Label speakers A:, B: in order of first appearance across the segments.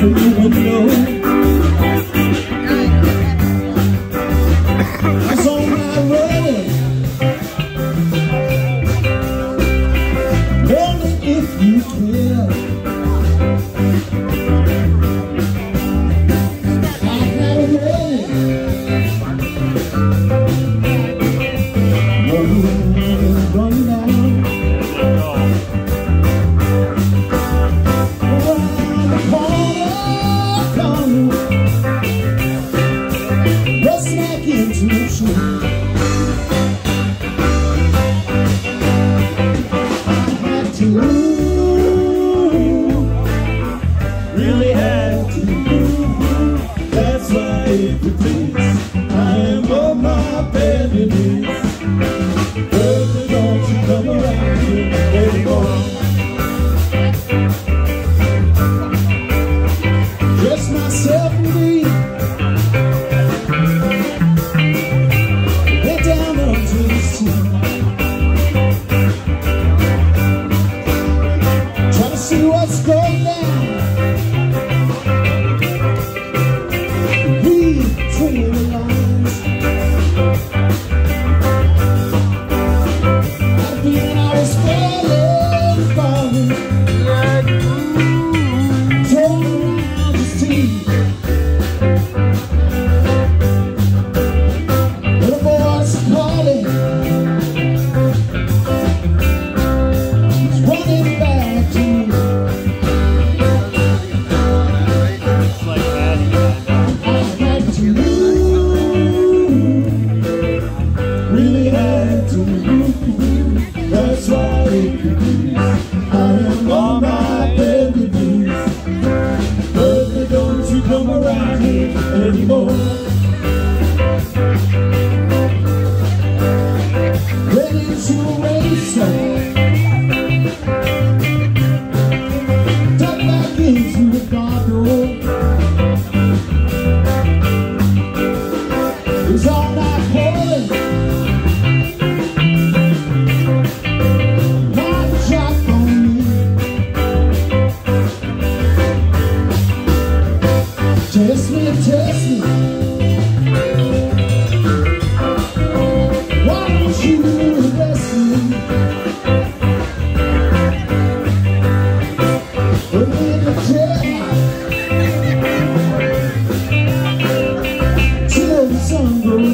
A: in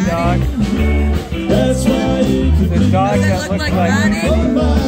B: dog.
A: This dog
B: that looks
A: like.